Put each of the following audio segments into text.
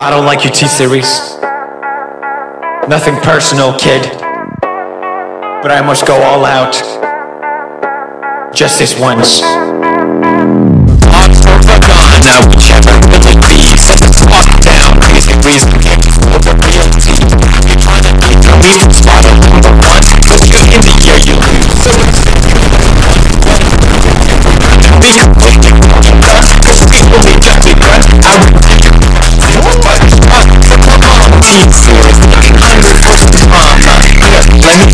I don't like your T-Series. Nothing personal, kid. But I must go all out. Just this once. On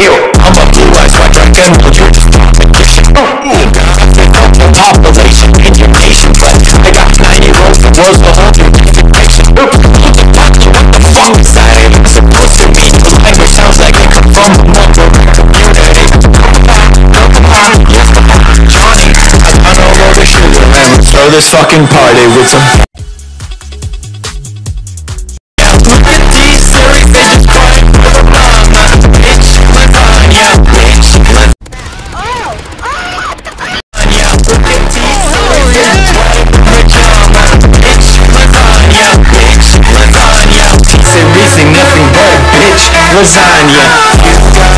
you? Ew, I'm a blue-eyed white dragon, well you're just competition uh, Population in your nation, but I got nine year olds that was a. Oop, what the fuck, what the fuck is that even supposed to mean? The language sounds like it come from a mumble community. Johnny, I all over the sugar and let's throw this fucking party with some. Lasagna.